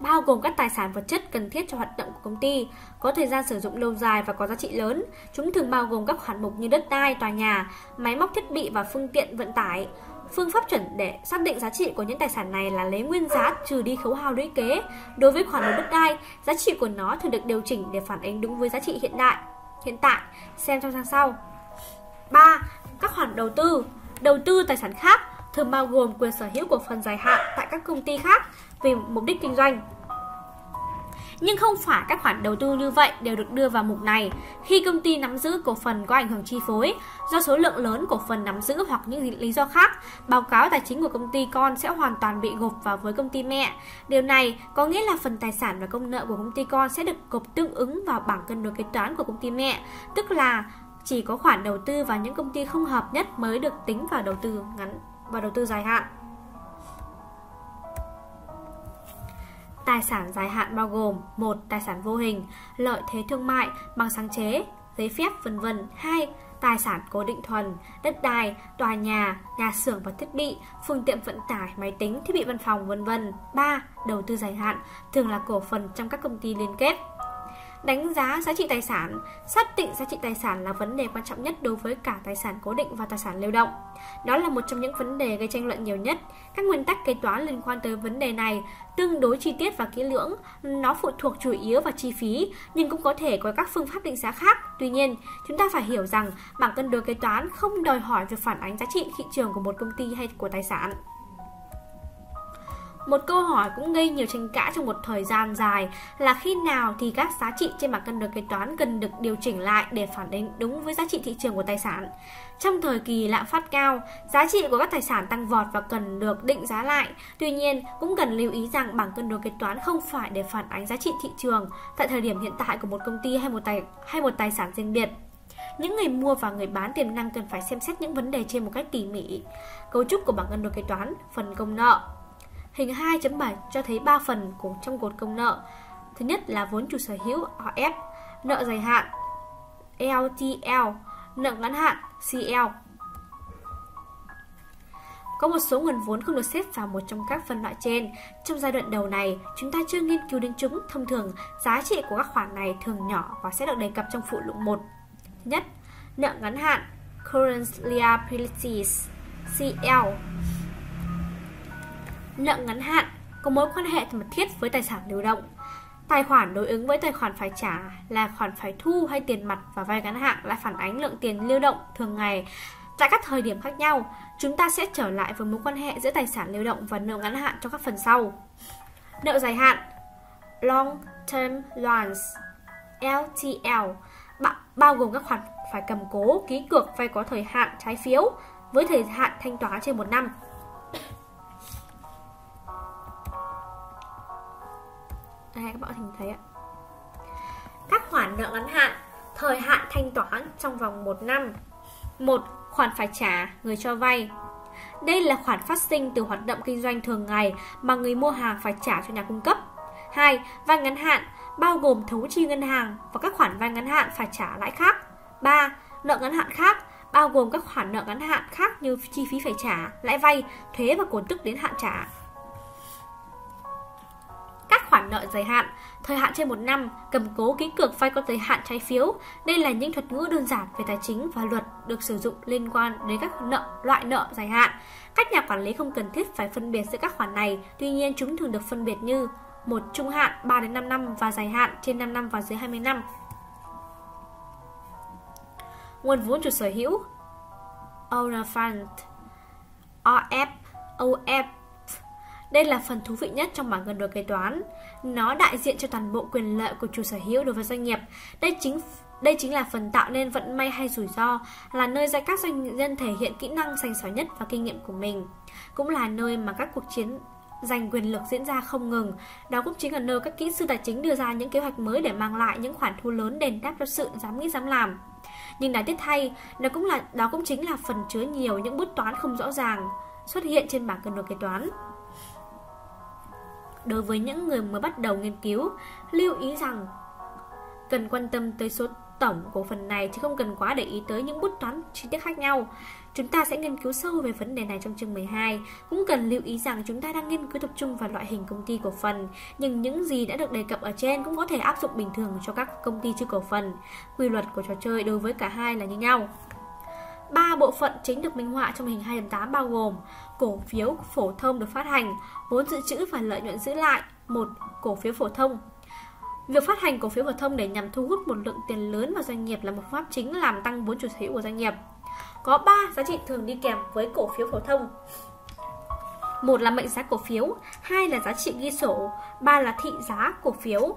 A: bao gồm các tài sản vật chất cần thiết cho hoạt động của công ty, có thời gian sử dụng lâu dài và có giá trị lớn. Chúng thường bao gồm các khoản mục như đất đai, tòa nhà, máy móc thiết bị và phương tiện vận tải. Phương pháp chuẩn để xác định giá trị của những tài sản này là lấy nguyên giá trừ đi khấu hao lũy kế. Đối với khoản đầu đất đai, giá trị của nó thường được điều chỉnh để phản ánh đúng với giá trị hiện đại. Hiện tại, xem trong trang sau. 3. Các khoản đầu tư Đầu tư tài sản khác thường bao gồm quyền sở hữu của phần dài hạn tại các công ty khác vì mục đích kinh doanh. Nhưng không phải các khoản đầu tư như vậy đều được đưa vào mục này. Khi công ty nắm giữ cổ phần có ảnh hưởng chi phối, do số lượng lớn cổ phần nắm giữ hoặc những lý do khác, báo cáo tài chính của công ty con sẽ hoàn toàn bị gộp vào với công ty mẹ. Điều này có nghĩa là phần tài sản và công nợ của công ty con sẽ được gộp tương ứng vào bảng cân đối kế toán của công ty mẹ, tức là chỉ có khoản đầu tư vào những công ty không hợp nhất mới được tính vào đầu tư ngắn và đầu tư dài hạn. Tài sản dài hạn bao gồm một Tài sản vô hình, lợi thế thương mại bằng sáng chế, giấy phép vân vân. 2. Tài sản cố định thuần, đất đai, tòa nhà, nhà xưởng và thiết bị, phương tiện vận tải, máy tính, thiết bị văn phòng vân vân. 3. Đầu tư dài hạn, thường là cổ phần trong các công ty liên kết. Đánh giá giá trị tài sản Xác định giá trị tài sản là vấn đề quan trọng nhất đối với cả tài sản cố định và tài sản lưu động. Đó là một trong những vấn đề gây tranh luận nhiều nhất. Các nguyên tắc kế toán liên quan tới vấn đề này tương đối chi tiết và kỹ lưỡng. Nó phụ thuộc chủ yếu vào chi phí, nhưng cũng có thể có các phương pháp định giá khác. Tuy nhiên, chúng ta phải hiểu rằng bảng cân đối kế toán không đòi hỏi việc phản ánh giá trị thị trường của một công ty hay của tài sản. Một câu hỏi cũng gây nhiều tranh cãi trong một thời gian dài là khi nào thì các giá trị trên bảng cân đối kế toán cần được điều chỉnh lại để phản ánh đúng với giá trị thị trường của tài sản. Trong thời kỳ lạm phát cao, giá trị của các tài sản tăng vọt và cần được định giá lại. Tuy nhiên, cũng cần lưu ý rằng bảng cân đối kế toán không phải để phản ánh giá trị thị trường tại thời điểm hiện tại của một công ty hay một tài hay một tài sản riêng biệt. Những người mua và người bán tiềm năng cần phải xem xét những vấn đề trên một cách tỉ mỉ. Cấu trúc của bảng cân đối kế toán, phần công nợ, Hình 2.7 cho thấy 3 phần của trong cột công nợ. Thứ nhất là vốn chủ sở hữu OF, nợ dài hạn LTL, nợ ngắn hạn CL. Có một số nguồn vốn không được xếp vào một trong các phân loại trên. Trong giai đoạn đầu này, chúng ta chưa nghiên cứu đến chúng. Thông thường, giá trị của các khoản này thường nhỏ và sẽ được đề cập trong phụ lục 1. Thứ nhất, nợ ngắn hạn Current Liabilities CL Nợ ngắn hạn có mối quan hệ mật thiết với tài sản lưu động. Tài khoản đối ứng với tài khoản phải trả là khoản phải thu hay tiền mặt và vay ngắn hạn lại phản ánh lượng tiền lưu động thường ngày tại các thời điểm khác nhau. Chúng ta sẽ trở lại với mối quan hệ giữa tài sản lưu động và nợ ngắn hạn trong các phần sau. Nợ dài hạn Long Term Loans LTL bao gồm các khoản phải cầm cố, ký cược vay có thời hạn trái phiếu với thời hạn thanh toán trên một năm. Đây các bạn hình thấy ạ. Các khoản nợ ngắn hạn, thời hạn thanh toán trong vòng 1 năm. một Khoản phải trả người cho vay. Đây là khoản phát sinh từ hoạt động kinh doanh thường ngày mà người mua hàng phải trả cho nhà cung cấp. 2. Vay ngắn hạn bao gồm thấu chi ngân hàng và các khoản vay ngắn hạn phải trả lãi khác. 3. Nợ ngắn hạn khác bao gồm các khoản nợ ngắn hạn khác như chi phí phải trả, lãi vay, thuế và cổ tức đến hạn trả. Các khoản nợ dài hạn, thời hạn trên một năm, cầm cố ký cược vay có thời hạn trái phiếu. Đây là những thuật ngữ đơn giản về tài chính và luật được sử dụng liên quan đến các nợ loại nợ dài hạn. Các nhà quản lý không cần thiết phải phân biệt giữa các khoản này, tuy nhiên chúng thường được phân biệt như một trung hạn 3 đến 5 năm và dài hạn trên 5 năm và dưới 20 năm. Nguồn vốn chủ sở hữu Owner Fund OF OF đây là phần thú vị nhất trong bảng cân đối kế toán. Nó đại diện cho toàn bộ quyền lợi của chủ sở hữu đối với doanh nghiệp. Đây chính đây chính là phần tạo nên vận may hay rủi ro, là nơi ra các doanh nhân thể hiện kỹ năng sành sỏi nhất và kinh nghiệm của mình. Cũng là nơi mà các cuộc chiến giành quyền lực diễn ra không ngừng. Đó cũng chính là nơi các kỹ sư tài chính đưa ra những kế hoạch mới để mang lại những khoản thu lớn đền đáp cho sự dám nghĩ dám làm. Nhưng đáng tiếc thay, đó cũng là đó cũng chính là phần chứa nhiều những bút toán không rõ ràng xuất hiện trên bảng cân đối kế toán. Đối với những người mới bắt đầu nghiên cứu, lưu ý rằng cần quan tâm tới số tổng của phần này chứ không cần quá để ý tới những bút toán chi tiết khác nhau. Chúng ta sẽ nghiên cứu sâu về vấn đề này trong chương 12. Cũng cần lưu ý rằng chúng ta đang nghiên cứu tập trung vào loại hình công ty cổ phần, nhưng những gì đã được đề cập ở trên cũng có thể áp dụng bình thường cho các công ty chưa cổ phần. Quy luật của trò chơi đối với cả hai là như nhau. Ba bộ phận chính được minh họa trong hình 2.8 bao gồm cổ phiếu phổ thông được phát hành, vốn dự trữ và lợi nhuận giữ lại, một cổ phiếu phổ thông. Việc phát hành cổ phiếu phổ thông để nhằm thu hút một lượng tiền lớn vào doanh nghiệp là một pháp chính làm tăng vốn chủ sở hữu của doanh nghiệp. Có 3 giá trị thường đi kèm với cổ phiếu phổ thông. Một là mệnh giá cổ phiếu, hai là giá trị ghi sổ, ba là thị giá cổ phiếu.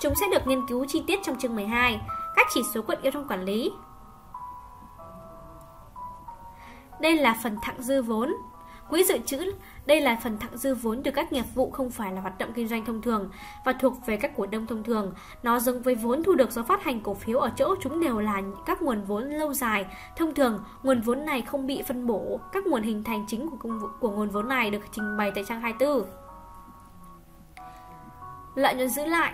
A: Chúng sẽ được nghiên cứu chi tiết trong chương 12. Các chỉ số quận yếu trong quản lý, Đây là phần thặng dư vốn. Quỹ dự trữ đây là phần thặng dư vốn từ các nghiệp vụ không phải là hoạt động kinh doanh thông thường và thuộc về các cổ đông thông thường. Nó giống với vốn thu được do phát hành cổ phiếu ở chỗ chúng đều là các nguồn vốn lâu dài. Thông thường, nguồn vốn này không bị phân bổ. Các nguồn hình thành chính của công vụ, của nguồn vốn này được trình bày tại trang 24. Lợi nhuận giữ lại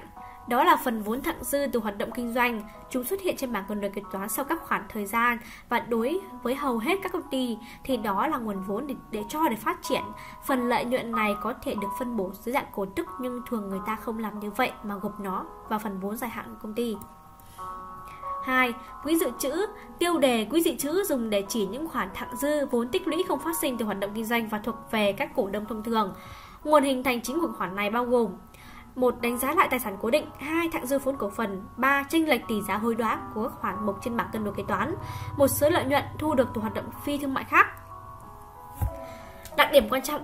A: đó là phần vốn thặng dư từ hoạt động kinh doanh. Chúng xuất hiện trên bảng cân đối kế toán sau các khoản thời gian và đối với hầu hết các công ty thì đó là nguồn vốn để, để cho để phát triển. Phần lợi nhuận này có thể được phân bổ dưới dạng cổ tức nhưng thường người ta không làm như vậy mà gộp nó vào phần vốn dài hạn của công ty. 2. Quỹ dự trữ Tiêu đề quỹ dự trữ dùng để chỉ những khoản thặng dư vốn tích lũy không phát sinh từ hoạt động kinh doanh và thuộc về các cổ đông thông thường. Nguồn hình thành chính của khoản này bao gồm một đánh giá lại tài sản cố định, hai thặng dư vốn cổ phần, ba chênh lệch tỷ giá hối đoái của các khoản mục trên bảng cân đối kế toán, một số lợi nhuận thu được từ hoạt động phi thương mại khác. Đặc điểm quan trọng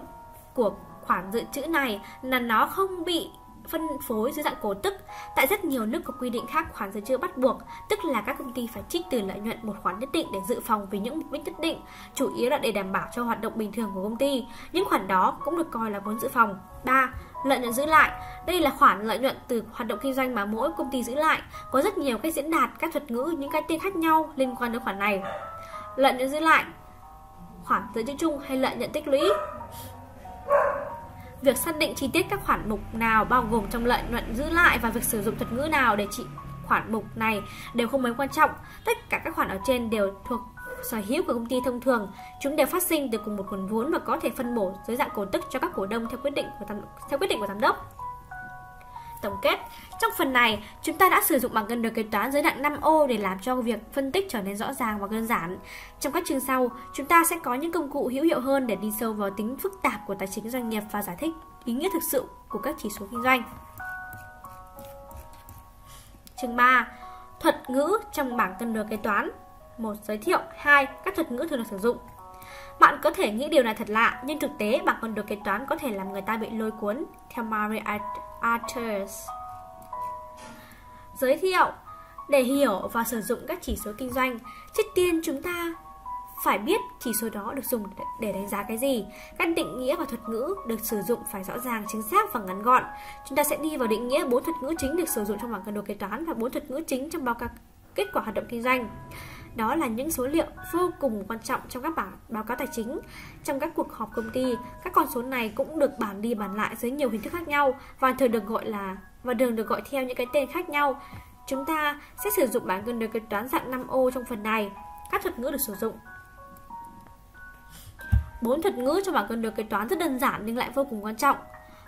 A: của khoản dự trữ này là nó không bị phân phối dưới dạng cổ tức. Tại rất nhiều nước có quy định khác khoản dự trữ bắt buộc, tức là các công ty phải trích từ lợi nhuận một khoản nhất định để dự phòng vì những mục đích nhất định, chủ yếu là để đảm bảo cho hoạt động bình thường của công ty. Những khoản đó cũng được coi là vốn dự phòng. 3. Lợi nhuận giữ lại. Đây là khoản lợi nhuận từ hoạt động kinh doanh mà mỗi công ty giữ lại. Có rất nhiều cách diễn đạt, các thuật ngữ, những cái tên khác nhau liên quan đến khoản này. Lợi nhuận giữ lại. Khoản dự trữ chung hay lợi nhuận tích lũy. Việc xác định chi tiết các khoản mục nào bao gồm trong lợi nhuận giữ lại và việc sử dụng thuật ngữ nào để trị khoản mục này đều không mấy quan trọng. Tất cả các khoản ở trên đều thuộc sở hữu của công ty thông thường, chúng đều phát sinh từ cùng một nguồn vốn và có thể phân bổ dưới dạng cổ tức cho các cổ đông theo quyết định của theo quyết định của giám đốc. Tổng kết, trong phần này, chúng ta đã sử dụng bảng cân đối kế toán dưới dạng 5 ô để làm cho việc phân tích trở nên rõ ràng và đơn giản. Trong các chương sau, chúng ta sẽ có những công cụ hữu hiệu hơn để đi sâu vào tính phức tạp của tài chính doanh nghiệp và giải thích ý nghĩa thực sự của các chỉ số kinh doanh. Chương 3. Thuật ngữ trong bảng cân đối kế toán. một Giới thiệu. 2. Các thuật ngữ thường được sử dụng. Bạn có thể nghĩ điều này thật lạ, nhưng thực tế bảng cân đối kế toán có thể làm người ta bị lôi cuốn, theo Mary Arthurs. Giới thiệu Để hiểu và sử dụng các chỉ số kinh doanh, trước tiên chúng ta phải biết chỉ số đó được dùng để đánh giá cái gì. Các định nghĩa và thuật ngữ được sử dụng phải rõ ràng, chính xác và ngắn gọn. Chúng ta sẽ đi vào định nghĩa bốn thuật ngữ chính được sử dụng trong bảng cân đối kế toán và bốn thuật ngữ chính trong báo cáo kết quả hoạt động kinh doanh. Đó là những số liệu vô cùng quan trọng trong các bảng báo cáo tài chính. Trong các cuộc họp công ty, các con số này cũng được bàn đi bàn lại dưới nhiều hình thức khác nhau và thường được gọi là và thường được gọi theo những cái tên khác nhau. Chúng ta sẽ sử dụng bảng cân đối kế toán dạng 5 ô trong phần này. Các thuật ngữ được sử dụng Bốn thuật ngữ trong bảng cân đối kế toán rất đơn giản nhưng lại vô cùng quan trọng.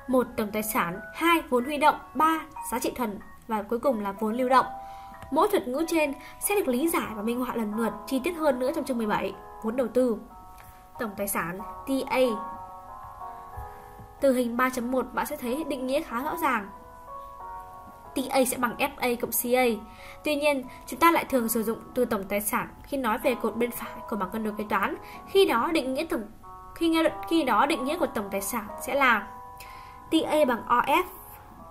A: một Tổng tài sản, hai Vốn huy động, ba Giá trị thuần và cuối cùng là vốn lưu động. Mỗi thuật ngữ trên sẽ được lý giải và minh họa lần lượt chi tiết hơn nữa trong chương 17, vốn đầu tư. Tổng tài sản, TA. Từ hình 3.1 bạn sẽ thấy định nghĩa khá rõ ràng. TA sẽ bằng FA cộng CA. Tuy nhiên, chúng ta lại thường sử dụng từ tổng tài sản khi nói về cột bên phải của bảng cân đối kế toán. Khi đó định nghĩa tổng khi nghe khi đó định nghĩa của tổng tài sản sẽ là TA bằng OF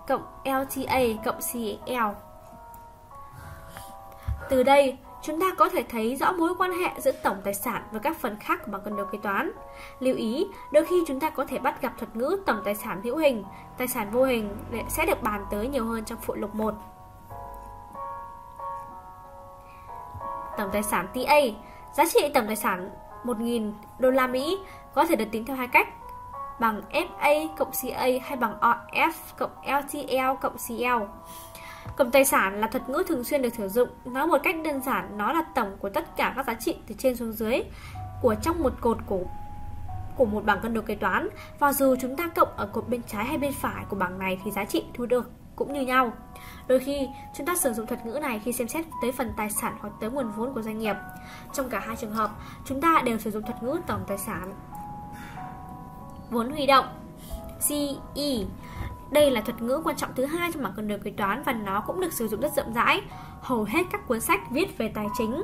A: cộng LTA cộng CL. Từ đây, chúng ta có thể thấy rõ mối quan hệ giữa tổng tài sản và các phần khác của bảng cân đối kế toán. Lưu ý, đôi khi chúng ta có thể bắt gặp thuật ngữ tổng tài sản hữu hình, tài sản vô hình sẽ được bàn tới nhiều hơn trong phụ lục 1. Tổng tài sản TA, giá trị tổng tài sản 1.000 đô la Mỹ có thể được tính theo hai cách bằng FA cộng CA hay bằng OF cộng LTL cộng CL. Cụm tài sản là thuật ngữ thường xuyên được sử dụng. Nói một cách đơn giản, nó là tổng của tất cả các giá trị từ trên xuống dưới của trong một cột của của một bảng cân đối kế toán và dù chúng ta cộng ở cột bên trái hay bên phải của bảng này thì giá trị thu được cũng như nhau. Đôi khi, chúng ta sử dụng thuật ngữ này khi xem xét tới phần tài sản hoặc tới nguồn vốn của doanh nghiệp. Trong cả hai trường hợp, chúng ta đều sử dụng thuật ngữ tổng tài sản. Vốn huy động CE đây là thuật ngữ quan trọng thứ hai trong bảng cân đối kế toán và nó cũng được sử dụng rất rộng rãi. Hầu hết các cuốn sách viết về tài chính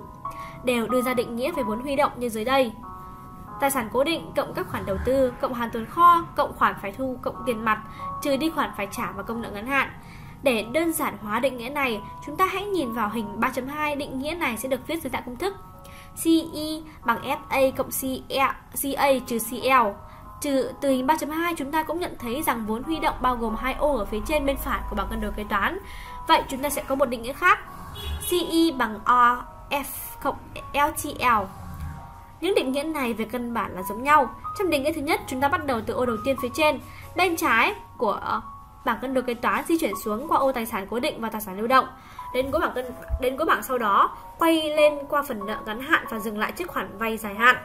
A: đều đưa ra định nghĩa về vốn huy động như dưới đây. Tài sản cố định cộng các khoản đầu tư, cộng hàng tồn kho, cộng khoản phải thu, cộng tiền mặt, trừ đi khoản phải trả và công nợ ngắn hạn. Để đơn giản hóa định nghĩa này, chúng ta hãy nhìn vào hình 3.2 định nghĩa này sẽ được viết dưới dạng công thức. CE bằng FA cộng CA, CA trừ CL Trừ từ hình 3.2 chúng ta cũng nhận thấy rằng vốn huy động bao gồm hai ô ở phía trên bên phải của bảng cân đối kế toán. Vậy chúng ta sẽ có một định nghĩa khác. CE bằng OF cộng LTL. Những định nghĩa này về căn bản là giống nhau. Trong định nghĩa thứ nhất, chúng ta bắt đầu từ ô đầu tiên phía trên. Bên trái của bảng cân đối kế toán di chuyển xuống qua ô tài sản cố định và tài sản lưu động. Đến cuối bảng cân đến cuối bảng sau đó, quay lên qua phần nợ ngắn hạn và dừng lại trước khoản vay dài hạn.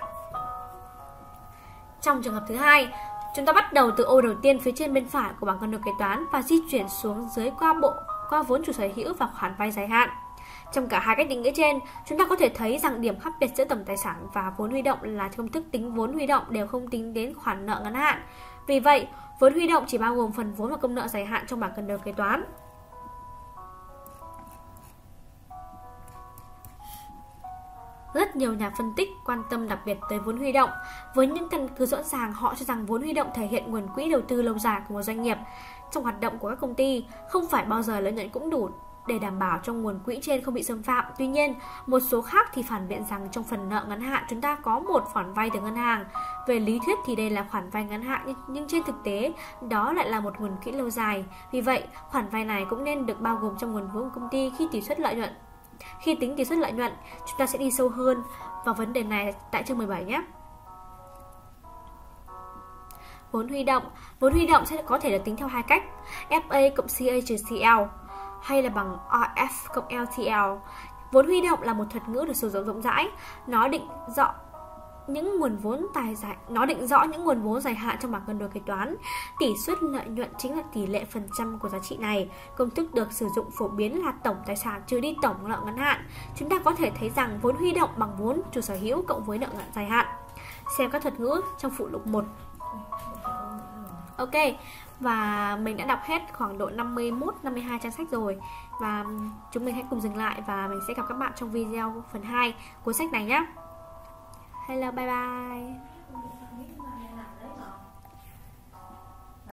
A: Trong trường hợp thứ hai, chúng ta bắt đầu từ ô đầu tiên phía trên bên phải của bảng cân đối kế toán và di chuyển xuống dưới qua bộ qua vốn chủ sở hữu và khoản vay dài hạn. Trong cả hai cách định nghĩa trên, chúng ta có thể thấy rằng điểm khác biệt giữa tổng tài sản và vốn huy động là công thức tính vốn huy động đều không tính đến khoản nợ ngắn hạn. Vì vậy, vốn huy động chỉ bao gồm phần vốn và công nợ dài hạn trong bảng cân đối kế toán. Rất nhiều nhà phân tích quan tâm đặc biệt tới vốn huy động. Với những căn cứ rõ ràng, họ cho rằng vốn huy động thể hiện nguồn quỹ đầu tư lâu dài của một doanh nghiệp. Trong hoạt động của các công ty, không phải bao giờ lợi nhuận cũng đủ để đảm bảo trong nguồn quỹ trên không bị xâm phạm. Tuy nhiên, một số khác thì phản biện rằng trong phần nợ ngắn hạn chúng ta có một khoản vay từ ngân hàng. Về lý thuyết thì đây là khoản vay ngắn hạn nhưng trên thực tế đó lại là một nguồn quỹ lâu dài. Vì vậy, khoản vay này cũng nên được bao gồm trong nguồn vốn của công ty khi tỷ suất lợi nhuận khi tính tỷ suất lợi nhuận, chúng ta sẽ đi sâu hơn vào vấn đề này tại chương 17 nhé. Vốn huy động. Vốn huy động sẽ có thể được tính theo hai cách. FA cộng CA trừ CL hay là bằng rf cộng LTL Vốn huy động là một thuật ngữ được sử dụng rộng rãi, nó định rõ những nguồn vốn tài giải nó định rõ những nguồn vốn dài hạn trong bảng cân đối kế toán. Tỷ suất lợi nhuận chính là tỷ lệ phần trăm của giá trị này. Công thức được sử dụng phổ biến là tổng tài sản trừ đi tổng nợ ngắn hạn. Chúng ta có thể thấy rằng vốn huy động bằng vốn chủ sở hữu cộng với nợ dài hạn. Xem các thuật ngữ trong phụ lục 1. Ok, và mình đã đọc hết khoảng độ 51 52 trang sách rồi và chúng mình hãy cùng dừng lại và mình sẽ gặp các bạn trong video phần 2 cuốn sách này nhé. Hello bye bye.